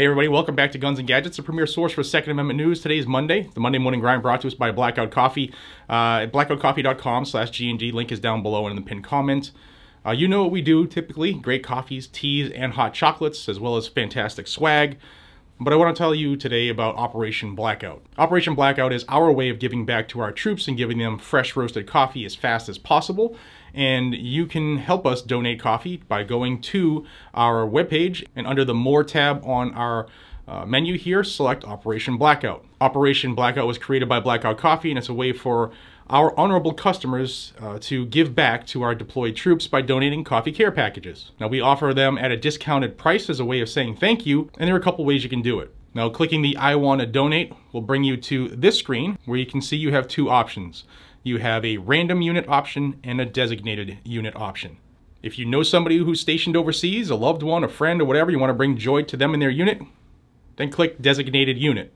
Hey everybody, welcome back to Guns and Gadgets, the premier source for Second Amendment news. Today is Monday, the Monday Morning Grind brought to us by Blackout Coffee. Uh, blackoutcoffee.com slash GNG, link is down below in the pinned comment. Uh, you know what we do typically, great coffees, teas, and hot chocolates, as well as fantastic swag. But I want to tell you today about Operation Blackout. Operation Blackout is our way of giving back to our troops and giving them fresh roasted coffee as fast as possible. And you can help us donate coffee by going to our webpage and under the More tab on our uh, menu here, select Operation Blackout. Operation Blackout was created by Blackout Coffee and it's a way for our honorable customers uh, to give back to our deployed troops by donating coffee care packages. Now we offer them at a discounted price as a way of saying thank you, and there are a couple ways you can do it. Now clicking the I want to donate will bring you to this screen where you can see you have two options. You have a random unit option and a designated unit option. If you know somebody who's stationed overseas, a loved one, a friend, or whatever, you want to bring joy to them in their unit, then click designated unit.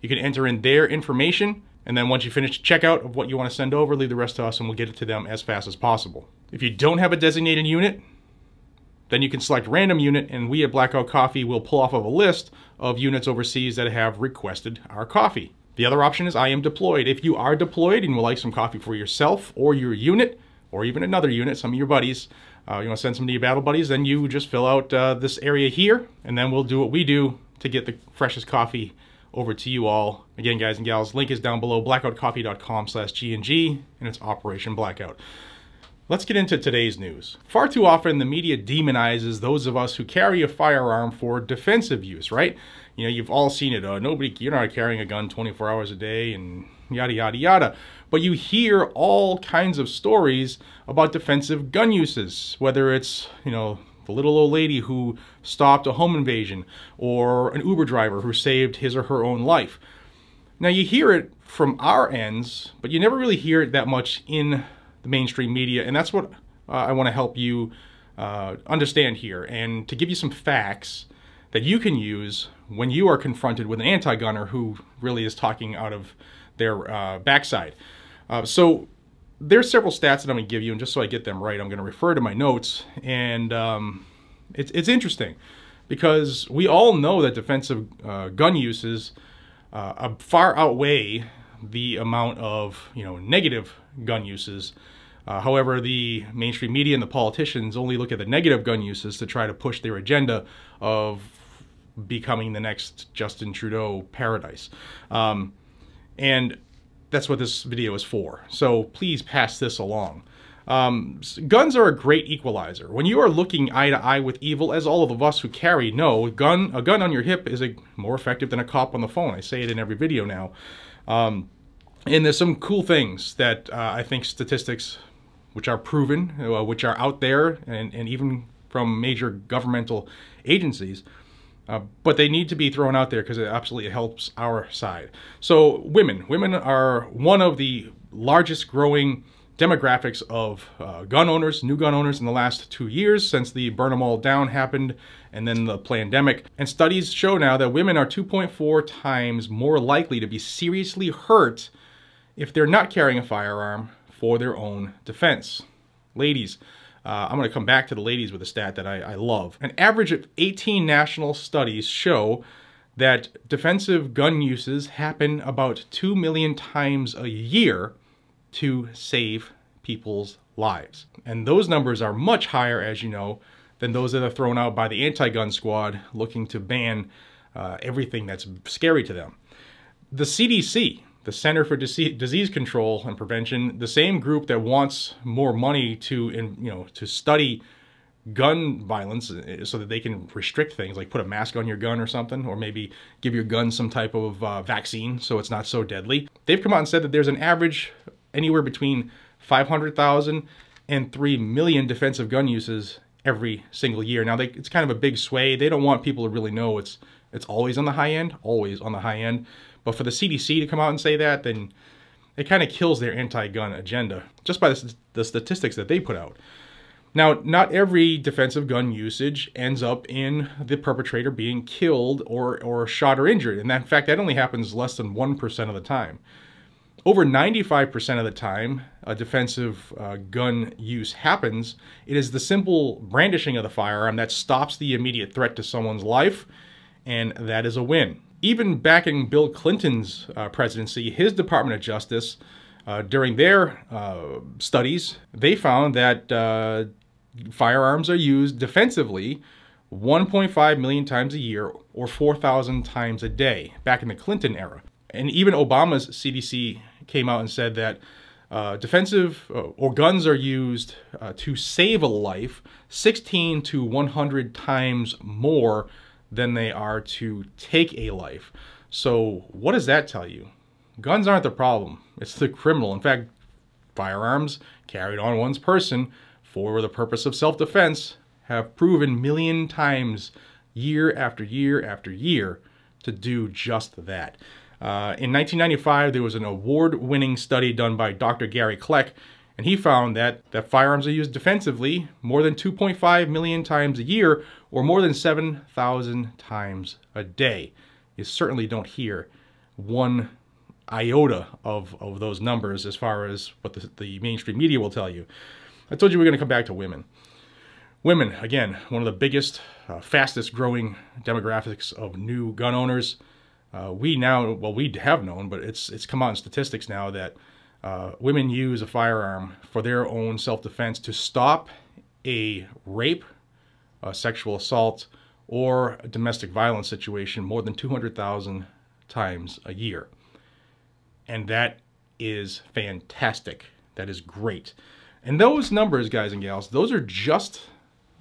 You can enter in their information and then once you finish checkout of what you want to send over, leave the rest to us and we'll get it to them as fast as possible. If you don't have a designated unit, then you can select random unit and we at Blackout Coffee will pull off of a list of units overseas that have requested our coffee. The other option is I am deployed. If you are deployed and would like some coffee for yourself or your unit, or even another unit, some of your buddies, uh, you want to send some to your battle buddies, then you just fill out uh, this area here, and then we'll do what we do to get the freshest coffee over to you all. Again, guys and gals, link is down below, blackoutcoffee.com slash GNG, and it's Operation Blackout. Let's get into today's news. Far too often, the media demonizes those of us who carry a firearm for defensive use, right? You know, you've all seen it. Uh, nobody, you're not carrying a gun 24 hours a day and yada, yada, yada. But you hear all kinds of stories about defensive gun uses, whether it's, you know, the little old lady who stopped a home invasion, or an Uber driver who saved his or her own life. Now you hear it from our ends, but you never really hear it that much in the mainstream media, and that's what uh, I want to help you uh, understand here, and to give you some facts that you can use when you are confronted with an anti-gunner who really is talking out of their uh, backside. Uh, so there's several stats that I'm going to give you, and just so I get them right, I'm going to refer to my notes. And um, it's, it's interesting because we all know that defensive uh, gun uses uh, far outweigh the amount of you know negative gun uses. Uh, however, the mainstream media and the politicians only look at the negative gun uses to try to push their agenda of becoming the next Justin Trudeau paradise. Um, and that's what this video is for. So please pass this along. Um, guns are a great equalizer. When you are looking eye to eye with evil, as all of us who carry know, gun a gun on your hip is a, more effective than a cop on the phone. I say it in every video now. Um, and there's some cool things that uh, I think statistics, which are proven, uh, which are out there, and, and even from major governmental agencies, uh, but they need to be thrown out there because it absolutely helps our side. So women, women are one of the largest growing demographics of uh, gun owners, new gun owners in the last two years since the burn them all down happened and then the pandemic. And studies show now that women are 2.4 times more likely to be seriously hurt if they're not carrying a firearm for their own defense. Ladies, uh, I'm going to come back to the ladies with a stat that I, I love. An average of 18 national studies show that defensive gun uses happen about 2 million times a year to save people's lives. And those numbers are much higher, as you know, than those that are thrown out by the anti-gun squad looking to ban uh, everything that's scary to them. The CDC, the Center for Disease Control and Prevention, the same group that wants more money to, you know, to study gun violence uh, so that they can restrict things like put a mask on your gun or something or maybe give your gun some type of uh, vaccine so it's not so deadly they've come out and said that there's an average anywhere between 500,000 and 3 million defensive gun uses every single year now they, it's kind of a big sway they don't want people to really know it's it's always on the high end always on the high end but for the CDC to come out and say that, then it kind of kills their anti-gun agenda just by the, the, statistics that they put out. Now, not every defensive gun usage ends up in the perpetrator being killed or, or shot or injured. And that, in fact, that only happens less than 1% of the time. Over 95% of the time a defensive uh, gun use happens, it is the simple brandishing of the firearm that stops the immediate threat to someone's life and that is a win. Even back in Bill Clinton's uh, presidency, his Department of Justice, uh, during their uh, studies, they found that uh, firearms are used defensively 1.5 million times a year or 4,000 times a day back in the Clinton era. And even Obama's CDC came out and said that uh, defensive uh, or guns are used uh, to save a life 16 to 100 times more than they are to take a life. So, what does that tell you? Guns aren't the problem, it's the criminal. In fact, firearms carried on one's person for the purpose of self defense have proven million times, year after year after year, to do just that. Uh, in 1995, there was an award-winning study done by Dr. Gary Kleck, and he found that, that firearms are used defensively more than 2.5 million times a year, or more than 7,000 times a day. You certainly don't hear one iota of, of those numbers as far as what the, the mainstream media will tell you. I told you we are going to come back to women. Women, again, one of the biggest, uh, fastest growing demographics of new gun owners. Uh, we now, well, we have known, but it's it's come out in statistics now that uh, women use a firearm for their own self-defense to stop a rape, a sexual assault, or a domestic violence situation more than 200,000 times a year. And that is fantastic. That is great. And those numbers, guys and gals, those are just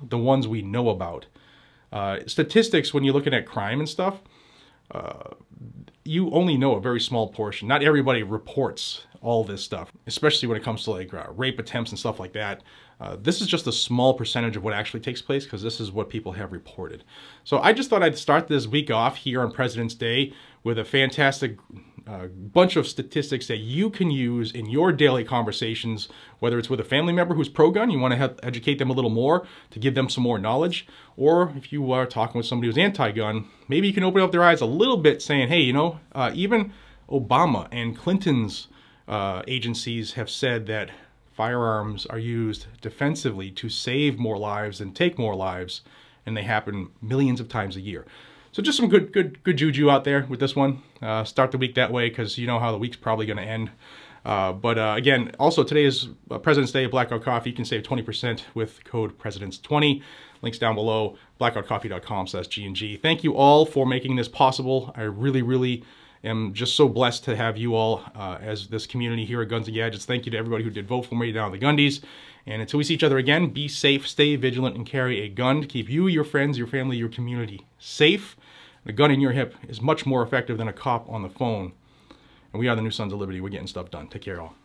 the ones we know about. Uh, statistics, when you're looking at crime and stuff, uh, you only know a very small portion. Not everybody reports all this stuff, especially when it comes to like uh, rape attempts and stuff like that. Uh, this is just a small percentage of what actually takes place because this is what people have reported. So I just thought I'd start this week off here on President's Day with a fantastic uh, bunch of statistics that you can use in your daily conversations, whether it's with a family member who's pro-gun, you want to educate them a little more to give them some more knowledge, or if you are talking with somebody who's anti-gun, maybe you can open up their eyes a little bit saying, hey, you know, uh, even Obama and Clinton's uh, agencies have said that firearms are used defensively to save more lives and take more lives, and they happen millions of times a year. So just some good, good, good juju out there with this one. Uh, start the week that way because you know how the week's probably going to end. Uh, but uh, again, also today is uh, President's Day Blackout Coffee. You can save 20% with code Presidents20. Links down below, blackoutcoffee.com slash G&G. Thank you all for making this possible. I really, really am just so blessed to have you all uh, as this community here at Guns and Gadgets. Thank you to everybody who did vote for me down at the Gundies. And until we see each other again, be safe, stay vigilant, and carry a gun to keep you, your friends, your family, your community safe. The gun in your hip is much more effective than a cop on the phone. And we are the new Sons of Liberty. We're getting stuff done. Take care, all.